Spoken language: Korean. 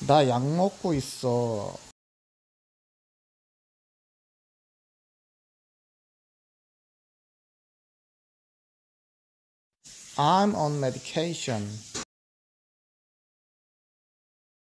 나 약 먹고 있어. I'm on medication.